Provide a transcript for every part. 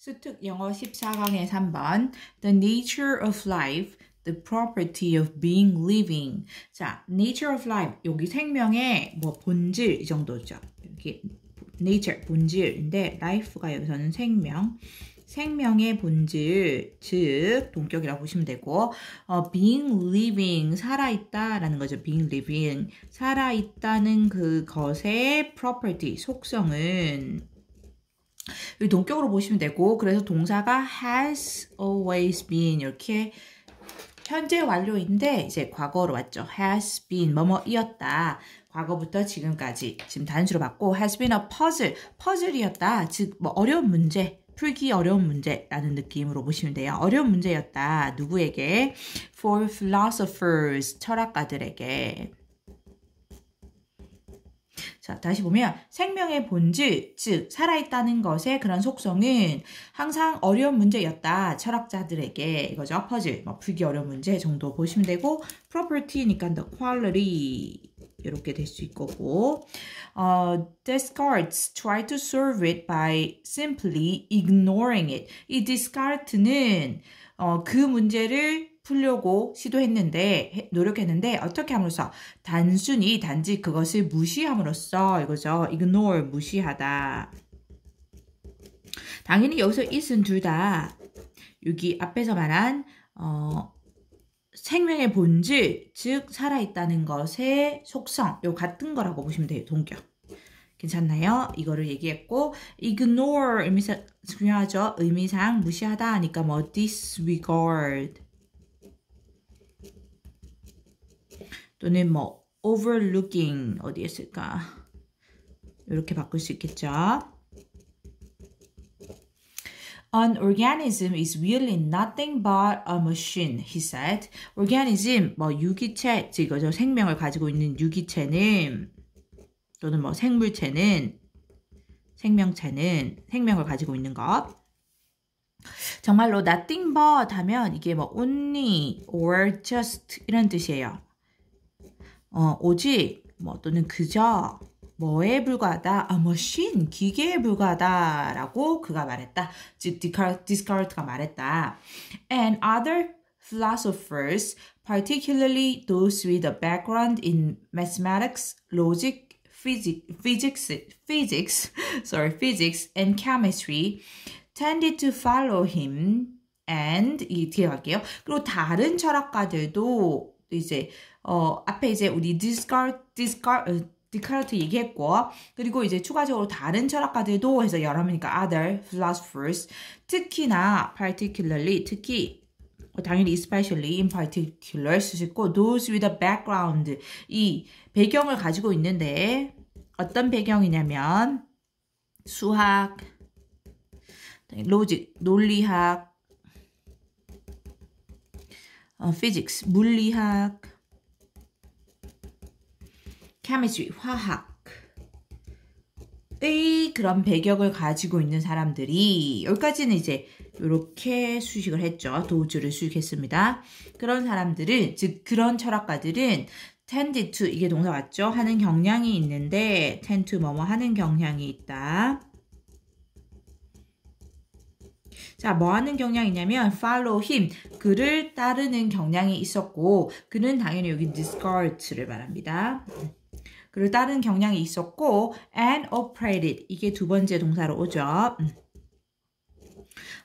수특 영어 14강의 3번 The nature of life, the property of being living. 자, nature of life 여기 생명의 뭐 본질 이 정도죠. 이렇게 nature 본질인데 life가 여기서는 생명. 생명의 본질, 즉 동격이라고 보시면 되고 어, being living 살아있다라는 거죠. being living 살아있다는 그것의 property 속성은 이 동격으로 보시면 되고 그래서 동사가 has always been 이렇게 현재 완료인데 이제 과거로 왔죠. has been 뭐뭐이었다. 과거부터 지금까지 지금 단수로 받고 has been a puzzle 퍼즐이었다. 즉 뭐 어려운 문제 풀기 어려운 문제라는 느낌으로 보시면 돼요. 어려운 문제였다. 누구에게? For philosophers 철학가들에게 자, 다시 보면 생명의 본질, 즉 살아있다는 것의 그런 속성은 항상 어려운 문제였다. 철학자들에게 이거죠. 퍼즐, 뭐 풀기 어려운 문제 정도 보시면 되고 property니까 the quality 이렇게 될 수 있고 어, Descartes tried to solve it by simply ignoring it. 이 Descartes는 어, 그 문제를 풀려고 시도했는데 노력했는데 어떻게 함으로써 단순히 단지 그것을 무시함으로써 이거죠. ignore 무시하다. 당연히 여기서 it은 둘 다 여기 앞에서 말한 어, 생명의 본질, 즉 살아있다는 것의 속성, 요 같은 거라고 보시면 돼요. 동격. 괜찮나요? 이거를 얘기했고 ignore 의미상 중요하죠. 의미상 무시하다 하니까 뭐 disregard 또는 뭐 overlooking 어디에 쓸까? 이렇게 바꿀 수 있겠죠. An organism is really nothing but a machine, he said. organism, 뭐 유기체, 즉 이거죠. 생명을 가지고 있는 유기체는 또는 뭐 생물체는 생명체는 생명을 가지고 있는 것. 정말로 nothing but 하면 이게 뭐 only or just 이런 뜻이에요. 어, 오직 뭐 또는 그저 뭐에 불과하다, a machine, 기계에 불과하다라고 그가 말했다. 즉 디스카르트가 말했다. And other philosophers, particularly those with a background in mathematics, logic, physics, physics, sorry, physics and chemistry, tended to follow him. And 이 뒤에 갈게요. 그리고 다른 철학가들도 이제 어, 앞에 이제 우리 디스카르, 디스카르, 디카르트 얘기했고 그리고 이제 추가적으로 다른 철학가들도 해서 여러 명이니까 other philosophers 특히나 particularly 특히 당연히 especially in particular 쓰시고 those with a background 이 배경을 가지고 있는데 어떤 배경이냐면 수학 로직 논리학 어, physics 물리학 chemistry, 화학의 그런 배경을 가지고 있는 사람들이 여기까지는 이제 이렇게 수식을 했죠. 도주를 수식했습니다. 그런 사람들은 즉 그런 철학가들은 tend to 이게 동사 맞죠? 하는 경향이 있는데 tend to 뭐뭐 하는 경향이 있다. 자, 뭐 하는 경향이 있냐면 follow him, 그를 따르는 경향이 있었고 그는 당연히 여기 discard를 말합니다. 그리고 다른 경향이 있었고 and operated 이게 두 번째 동사로 오죠. 음.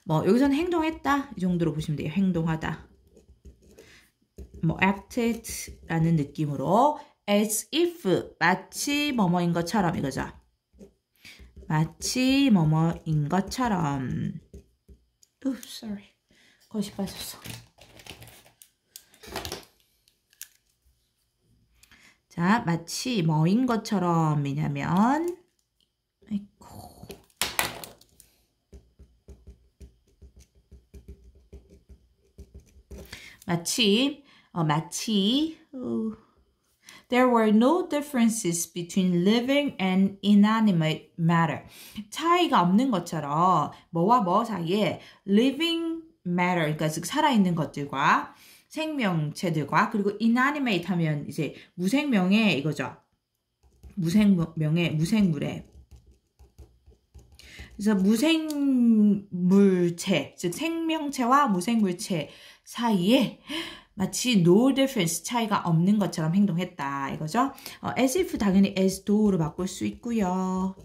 뭐 여기서는 행동했다 이 정도로 보시면 돼요. 행동하다. 뭐 acted라는 느낌으로 as if 마치 뭐뭐인 것처럼 이거죠. 마치 뭐뭐인 것처럼. Oops, sorry. 것이 빠졌어. 자, 마치 뭐인 것처럼이냐면 아이고. 마치 어, 마치 어, There were no differences between living and inanimate matter. 차이가 없는 것처럼 뭐와 뭐 사이에 living matter, 그러니까 즉 살아있는 것들과 생명체들과 그리고 inanimate 하면 이제 무생명의 이거죠. 무생명의 무생물의 그래서 무생물 물체, 즉 생명체와 무생물체 사이에 마치 no difference 차이가 없는 것처럼 행동했다 이거죠. 어, as if 당연히 as tho로 바꿀 수 있고요.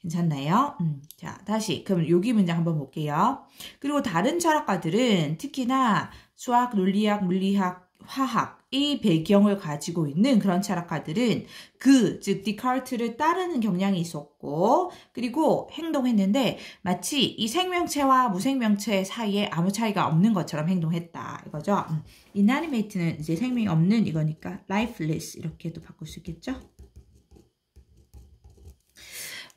괜찮나요? 음, 자, 다시 그럼 여기 문장 한번 볼게요. 그리고 다른 철학가들은 특히나 수학, 논리학, 물리학, 화학 이 배경을 가지고 있는 그런 철학가들은 그, 즉 디카르트를 따르는 경향이 있었고 그리고 행동했는데 마치 이 생명체와 무생명체 사이에 아무 차이가 없는 것처럼 행동했다 이거죠. 음. inanimate는 이제 생명이 없는 이거니까 lifeless 이렇게도 바꿀 수 있겠죠.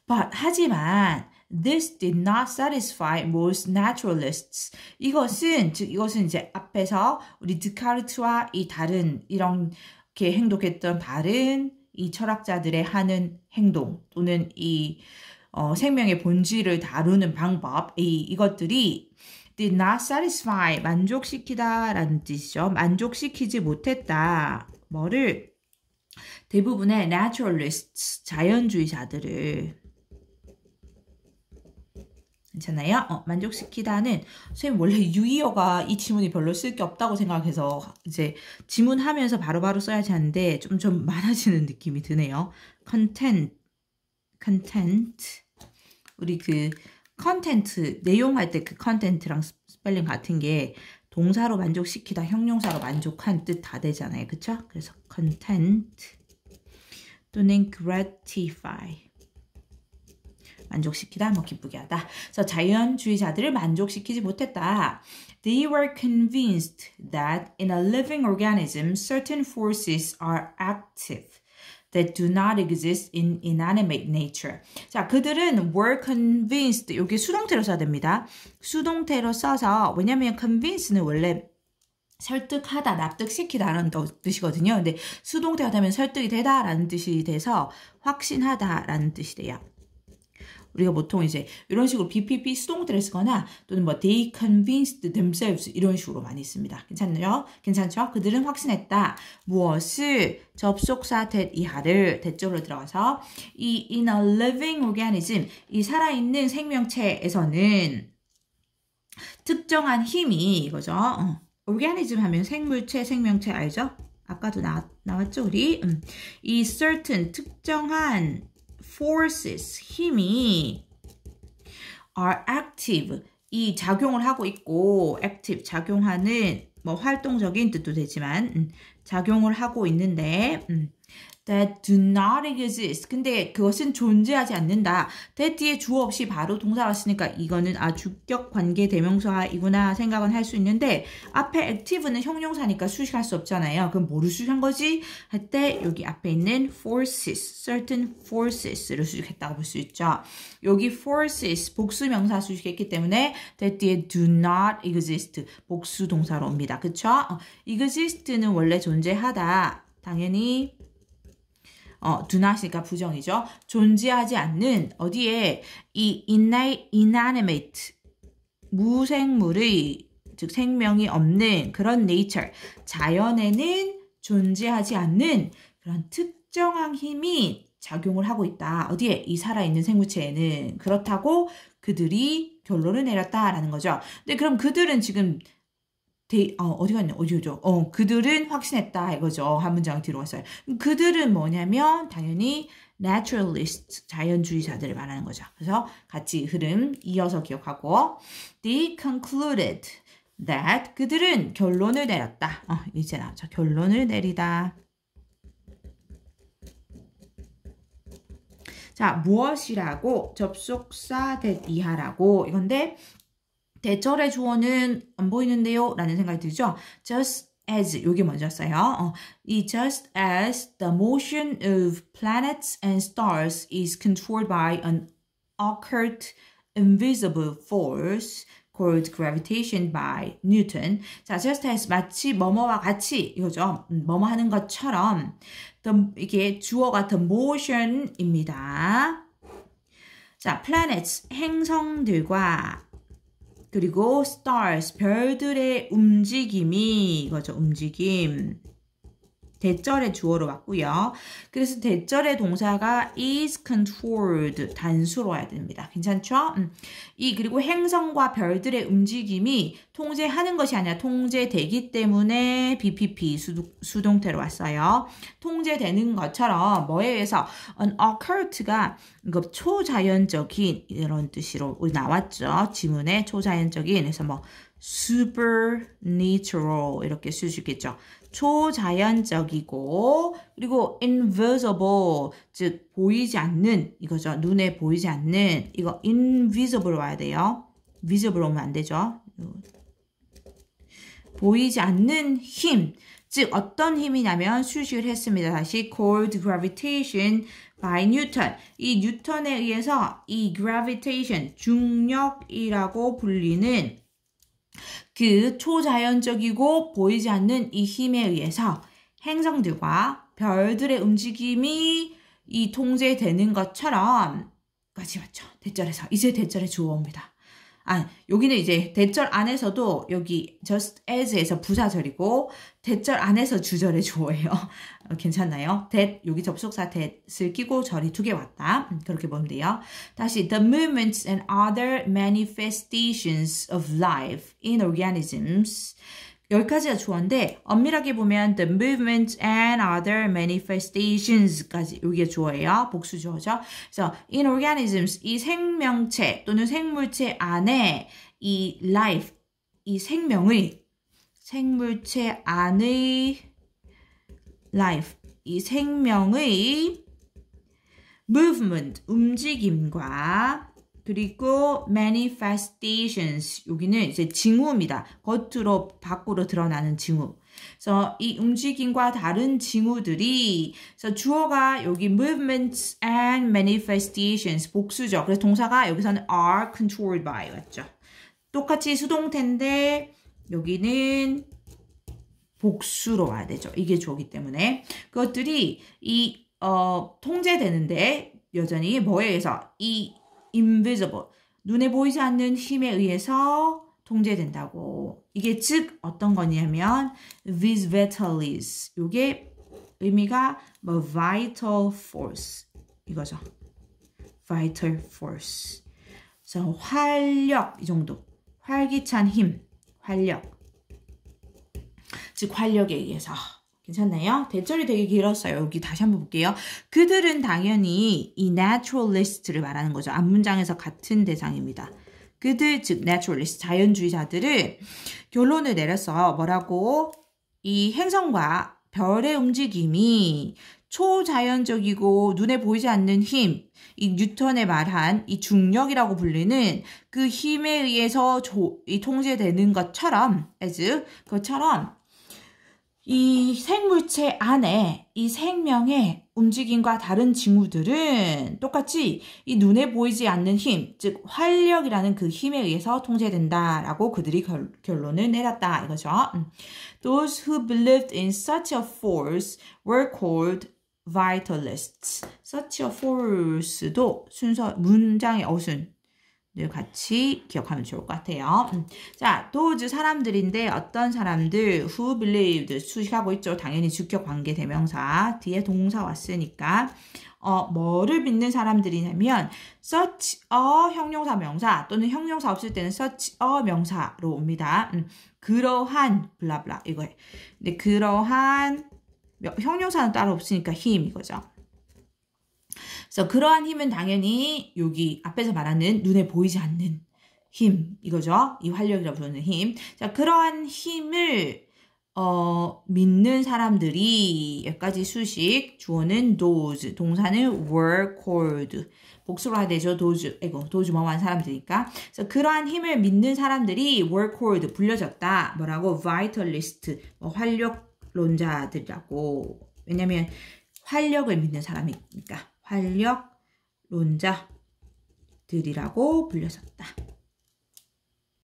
But 하지만 This did not satisfy most naturalists. 이것은 즉 이것은 이제 앞에서 우리 드카르트와 이 다른 이렇게 행동했던 다른 이 철학자들의 하는 행동 또는 이 어, 생명의 본질을 다루는 방법 이 이것들이 did not satisfy 만족시키다라는 뜻이죠. 만족시키지 못했다. 뭐를 대부분의 naturalists 자연주의자들을 괜찮아요? 어, 만족시키다는 선생님 원래 유의어가 이 지문이 별로 쓸 게 없다고 생각해서 이제 지문하면서 바로바로 바로 써야지 하는데 좀 좀 많아지는 느낌이 드네요. content, content 우리 그 content 내용 할 때 그 content랑 스펠링 같은 게 동사로 만족시키다 형용사로 만족한 뜻 다 되잖아요. 그쵸? 그래서 content 또는 gratify 만족시키다, 뭐 기쁘게 하다. 그래서 자연주의자들을 만족시키지 못했다. They were convinced that in a living organism, certain forces are active. that do not exist in inanimate nature. 자, 그들은 were convinced. 여기 수동태로 써야 됩니다. 수동태로 써서 왜냐면 convince는 원래 설득하다, 납득시키다라는 뜻이거든요. 근데 수동태가 되면 설득이 되다라는 뜻이 돼서 확신하다라는 뜻이 돼요. 우리가 보통 이제 이런 식으로 BPP 수동태를 쓰거나 또는 뭐 they convinced themselves 이런 식으로 많이 씁니다. 괜찮나요? 괜찮죠? 그들은 확신했다. 무엇을 접속사 that 이하를 대쪽으로 들어가서 이 in a living organism 이 살아있는 생명체에서는 특정한 힘이 이거죠. 어. organism 하면 생물체, 생명체 알죠? 아까도 나, 나왔죠 우리? 음. 이 certain 특정한 forces 힘이 are active. 이 작용을 하고 있고 active 작용하는 뭐 활동적인 뜻도 되지만 음, 작용을 하고 있는데 음, that do not exist. 근데 그것은 존재하지 않는다. that 뒤에 주어 없이 바로 동사가 왔으니까 이거는 아 주격 관계 대명사이구나 생각은 할 수 있는데 앞에 active는 형용사니까 수식할 수 없잖아요. 그럼 뭐를 수식한 거지? 할 때 여기 앞에 있는 forces, certain forces를 수식했다고 볼 수 있죠. 여기 forces 복수 명사 수식했기 때문에 that 뒤에 do not exist 복수 동사로 옵니다. 그쵸? 어, exist는 원래 존재하다. 당연히 어, not이니까 부정이죠. 존재하지 않는 어디에 이 inanimate 무생물의 즉 생명이 없는 그런 nature 자연에는 존재하지 않는 그런 특정한 힘이 작용을 하고 있다. 어디에? 이 살아있는 생물체에는. 그렇다고 그들이 결론을 내렸다라는 거죠. 근데 그럼 그들은 지금 데, 어, 어디 갔냐, 어디죠? 어, 그들은 확신했다, 이거죠. 한 문장 뒤로 왔어요. 그들은 뭐냐면, 당연히 naturalist, 자연주의자들을 말하는 거죠. 그래서 같이 흐름 이어서 기억하고, they concluded that 그들은 결론을 내렸다. 어, 이제 나오죠. 결론을 내리다. 자, 무엇이라고 접속사 that 이하라고 이건데 대절의 주어는 안 보이는데요? 라는 생각이 들죠? just as 여기 먼저 써요. 어, 이 just as the motion of planets and stars is controlled by an occult invisible force called gravitation by Newton. 자, just as 마치 뭐뭐와 같이 이거죠. 뭐뭐 하는 것처럼 the, 이게 주어가 the motion입니다. 자, planets 행성들과 그리고 stars, 별들의 움직임이 이거죠. 움직임. 대절의 주어로 왔고요. 그래서 대절의 동사가 is controlled 단수로 와야 됩니다. 괜찮죠? 음. 이 그리고 행성과 별들의 움직임이 통제하는 것이 아니라 통제되기 때문에 BPP 수 동, 태로 왔어요. 통제되는 것처럼 뭐에 의해서 an occult가 이거 초자연적인 이런 뜻으로 나왔죠. 지문에 초자연적인 그래서 뭐 supernatural 이렇게 쓸 수 있겠죠. 초자연적이고 그리고 invisible 즉 보이지 않는 이거죠. 눈에 보이지 않는 이거 invisible 와야 돼요. visible 오면 안 되죠. 보이지 않는 힘. 즉 어떤 힘이냐면 수식을 했습니다. 다시 called gravitation by Newton. 이 뉴턴에 의해서 이 gravitation 중력이라고 불리는 그 초자연적이고 보이지 않는 이 힘에 의해서 행성들과 별들의 움직임이 이 통제되는 것처럼 까지 맞죠. 대절에서 이제 대절에 주어옵니다. 아, 여기는 이제 대절 안에서도 여기 just as에서 부사절이고 대절 안에서 주절의 주어예요. 어, 괜찮나요? that 여기 접속사 that을 끼고 절이 두 개 왔다. 음, 그렇게 보면 돼요. 다시 the movements and other manifestations of life in organisms 여기까지가 주어인데 엄밀하게 보면 the movement and other manifestations까지 여기가 주어예요. 복수 주어죠. 그래서 in organisms 이 생명체 또는 생물체 안에 이 life 이 생명의 생물체 안의 life 이 생명의 movement 움직임과 그리고 manifestations 여기는 이제 징후입니다. 겉으로 밖으로 드러나는 징후. 그래서 이 움직임과 다른 징후들이 그래서 주어가 여기 movements and manifestations 복수죠. 그래서 동사가 여기서는 are controlled by 맞죠. 똑같이 수동태인데 여기는 복수로 와야 되죠. 이게 주어기 때문에 그것들이 이 어, 통제되는데 여전히 뭐에 의해서 이 invisible. 눈에 보이지 않는 힘에 의해서 통제된다고. 이게 즉 어떤 거냐면 vis vitalis. 이게 의미가 뭐 vital force 이거죠. vital force. 그래서 활력 이 정도. 활기찬 힘, 활력. 즉 활력에 의해서 괜찮나요? 대절이 되게 길었어요. 여기 다시 한번 볼게요. 그들은 당연히 이 naturalist를 말하는 거죠. 앞문장에서 같은 대상입니다. 그들 즉 naturalist 자연주의자들은 결론을 내렸어요. 뭐라고? 이 행성과 별의 움직임이 초자연적이고 눈에 보이지 않는 힘, 이 뉴턴의 말한 이 중력이라고 불리는 그 힘에 의해서 조, 이 통제되는 것처럼, as 그것처럼 이 생물체 안에 이 생명의 움직임과 다른 징후들은 똑같이 이 눈에 보이지 않는 힘, 즉 활력이라는 그 힘에 의해서 통제된다라고 그들이 결, 론을 내렸다 이거죠. 음. Those who believed in such a force were called vitalists. such a force도 순서 문장의 어순 늘 같이 기억하면 좋을 것 같아요. 음. 자, those 사람들인데 어떤 사람들 who believed 수식하고 있죠. 당연히 주격 관계 대명사 뒤에 동사 왔으니까 어, 뭐를 믿는 사람들이냐면 such a 형용사 명사 또는 형용사 없을 때는 such a 명사로 옵니다. 음, 그러한 블라블라 이거예요. 근데 그러한 형용사는 따로 없으니까 힘 이거죠. 그래서 그러한 힘은 당연히 여기 앞에서 말하는 눈에 보이지 않는 힘 이거죠. 이 활력이라 부르는 힘. 자, 그러한 힘을 어, 믿는 사람들이 여기까지 수식 주어는 those 동사는 were called 복수로 해야 되죠. those 이거 those 뭐한 사람들이니까. 그래서 그러한 힘을 믿는 사람들이 were called 불려졌다. 뭐라고 vitalist 뭐 활력론자들이라고. 왜냐면 활력을 믿는 사람이니까. 활력론자들이라고 불렸었다.